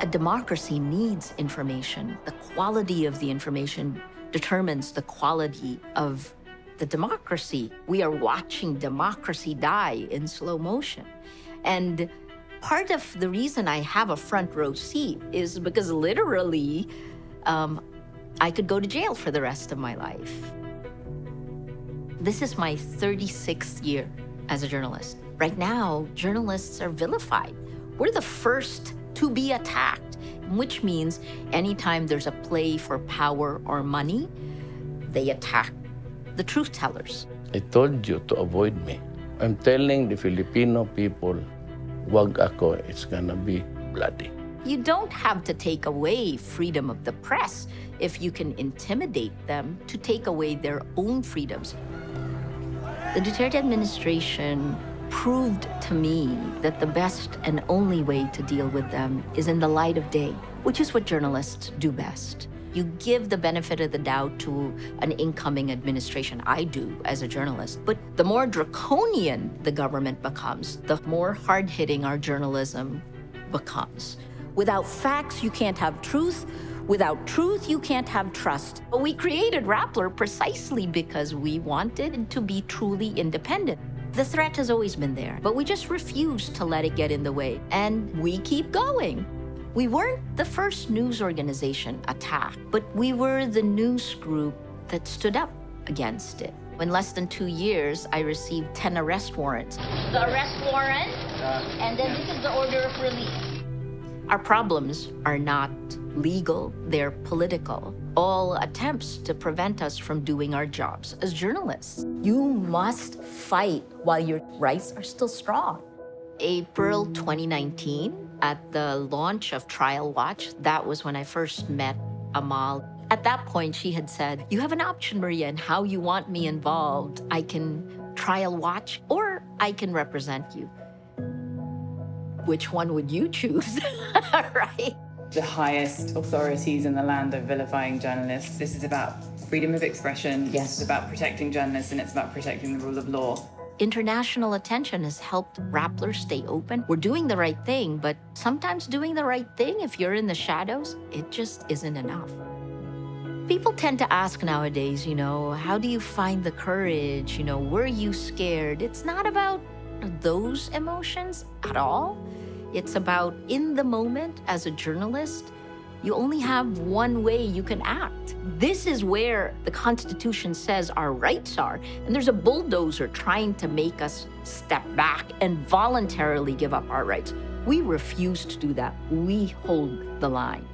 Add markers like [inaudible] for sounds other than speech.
A democracy needs information. The quality of the information determines the quality of the democracy. We are watching democracy die in slow motion. And part of the reason I have a front row seat is because literally um, I could go to jail for the rest of my life. This is my 36th year as a journalist. Right now, journalists are vilified. We're the first to be attacked, which means anytime there's a play for power or money, they attack the truth tellers. I told you to avoid me. I'm telling the Filipino people, wag ako, it's gonna be bloody. You don't have to take away freedom of the press if you can intimidate them to take away their own freedoms. The Duterte administration proved to me that the best and only way to deal with them is in the light of day, which is what journalists do best. You give the benefit of the doubt to an incoming administration. I do as a journalist. But the more draconian the government becomes, the more hard hitting our journalism becomes. Without facts, you can't have truth. Without truth, you can't have trust. But we created Rappler precisely because we wanted to be truly independent. The threat has always been there, but we just refuse to let it get in the way. And we keep going. We weren't the first news organization attacked, but we were the news group that stood up against it. In less than two years, I received 10 arrest warrants. The arrest warrant, uh, and then this is the order of release. Our problems are not legal, they're political. All attempts to prevent us from doing our jobs as journalists. You must fight while your rights are still strong. April 2019, at the launch of Trial Watch, that was when I first met Amal. At that point, she had said, You have an option, Maria, in how you want me involved. I can trial watch or I can represent you which one would you choose? [laughs] right? The highest authorities in the land are vilifying journalists. This is about freedom of expression. Yes. It's about protecting journalists and it's about protecting the rule of law. International attention has helped Rappler stay open. We're doing the right thing, but sometimes doing the right thing, if you're in the shadows, it just isn't enough. People tend to ask nowadays, you know, how do you find the courage? You know, were you scared? It's not about those emotions at all. It's about in the moment as a journalist, you only have one way you can act. This is where the Constitution says our rights are. And there's a bulldozer trying to make us step back and voluntarily give up our rights. We refuse to do that. We hold the line.